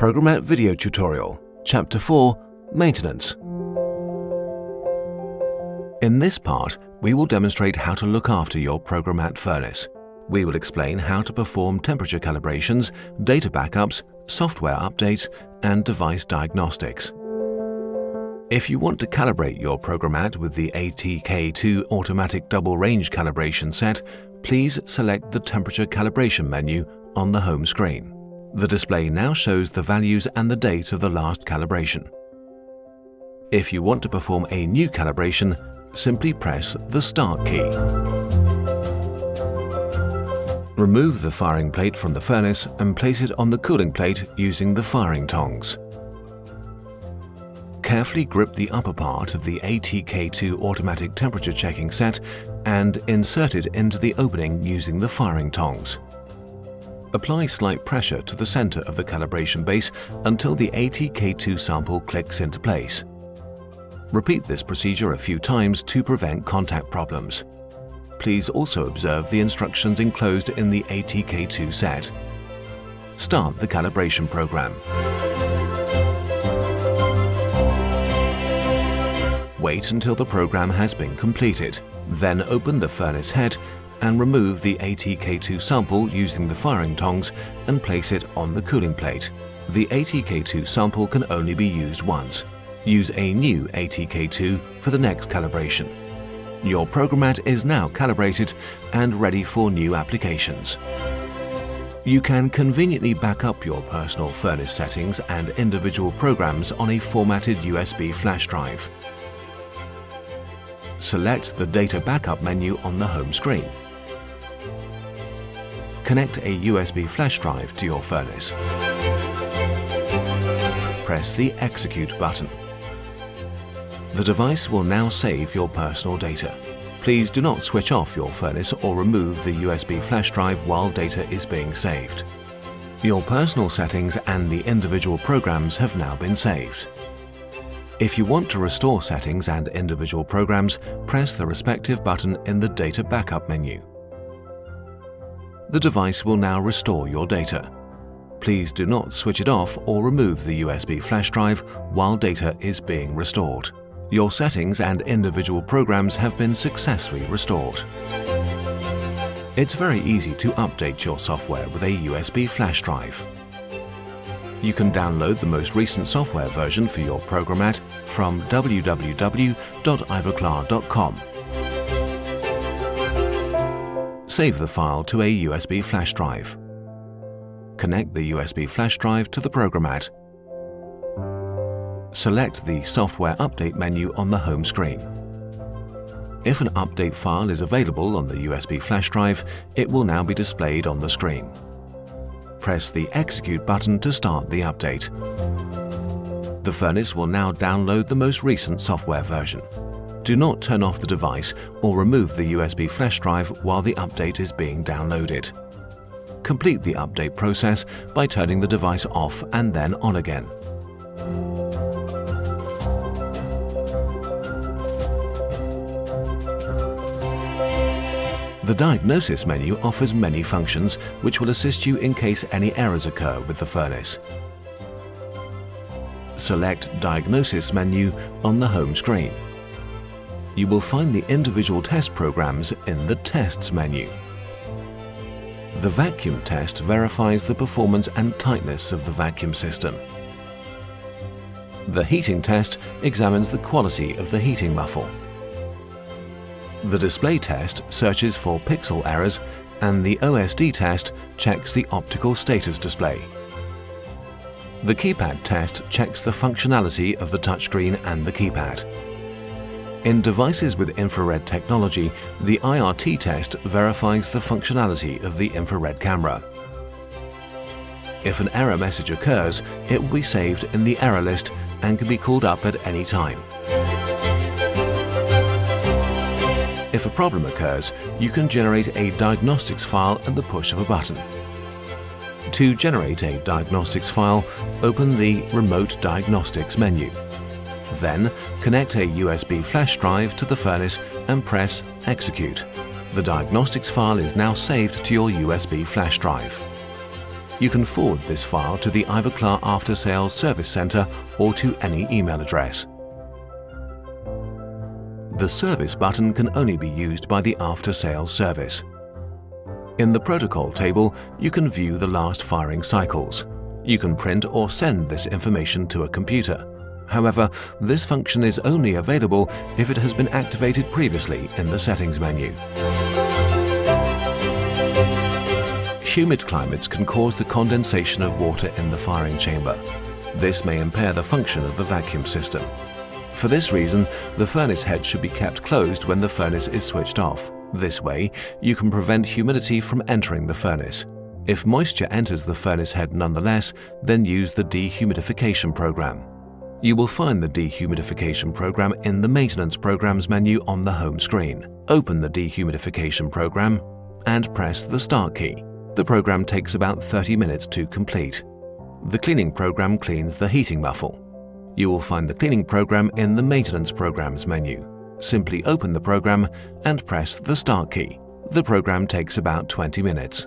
Programat Video Tutorial, Chapter 4 Maintenance. In this part, we will demonstrate how to look after your Programat furnace. We will explain how to perform temperature calibrations, data backups, software updates, and device diagnostics. If you want to calibrate your Programat with the ATK2 automatic double range calibration set, please select the temperature calibration menu on the home screen. The display now shows the values and the date of the last calibration. If you want to perform a new calibration, simply press the Start key. Remove the firing plate from the furnace and place it on the cooling plate using the firing tongs. Carefully grip the upper part of the ATK2 automatic temperature checking set and insert it into the opening using the firing tongs. Apply slight pressure to the center of the calibration base until the ATK2 sample clicks into place. Repeat this procedure a few times to prevent contact problems. Please also observe the instructions enclosed in the ATK2 set. Start the calibration program. Wait until the program has been completed. Then open the furnace head and remove the ATK2 sample using the firing tongs and place it on the cooling plate. The ATK2 sample can only be used once. Use a new ATK2 for the next calibration. Your Programat is now calibrated and ready for new applications. You can conveniently back up your personal furnace settings and individual programs on a formatted USB flash drive. Select the Data Backup menu on the home screen connect a USB flash drive to your furnace. Press the Execute button. The device will now save your personal data. Please do not switch off your furnace or remove the USB flash drive while data is being saved. Your personal settings and the individual programs have now been saved. If you want to restore settings and individual programs, press the respective button in the Data Backup menu the device will now restore your data. Please do not switch it off or remove the USB flash drive while data is being restored. Your settings and individual programs have been successfully restored. It's very easy to update your software with a USB flash drive. You can download the most recent software version for your Programat from www.ivoclar.com Save the file to a USB flash drive. Connect the USB flash drive to the Programat. Select the Software Update menu on the home screen. If an update file is available on the USB flash drive, it will now be displayed on the screen. Press the Execute button to start the update. The furnace will now download the most recent software version. Do not turn off the device or remove the USB flash drive while the update is being downloaded. Complete the update process by turning the device off and then on again. The Diagnosis menu offers many functions which will assist you in case any errors occur with the furnace. Select Diagnosis menu on the home screen you will find the individual test programs in the Tests menu. The vacuum test verifies the performance and tightness of the vacuum system. The heating test examines the quality of the heating muffle. The display test searches for pixel errors and the OSD test checks the optical status display. The keypad test checks the functionality of the touchscreen and the keypad. In devices with infrared technology, the IRT test verifies the functionality of the infrared camera. If an error message occurs, it will be saved in the error list and can be called up at any time. If a problem occurs, you can generate a diagnostics file at the push of a button. To generate a diagnostics file, open the Remote Diagnostics menu. Then, connect a USB flash drive to the furnace and press Execute. The diagnostics file is now saved to your USB flash drive. You can forward this file to the Ivoclar After Sales Service Centre or to any email address. The Service button can only be used by the After Sales Service. In the protocol table, you can view the last firing cycles. You can print or send this information to a computer. However, this function is only available if it has been activated previously in the settings menu. Humid climates can cause the condensation of water in the firing chamber. This may impair the function of the vacuum system. For this reason, the furnace head should be kept closed when the furnace is switched off. This way, you can prevent humidity from entering the furnace. If moisture enters the furnace head nonetheless, then use the dehumidification program. You will find the dehumidification program in the Maintenance Programs menu on the home screen. Open the dehumidification program and press the Start key. The program takes about 30 minutes to complete. The cleaning program cleans the heating muffle. You will find the cleaning program in the Maintenance Programs menu. Simply open the program and press the Start key. The program takes about 20 minutes.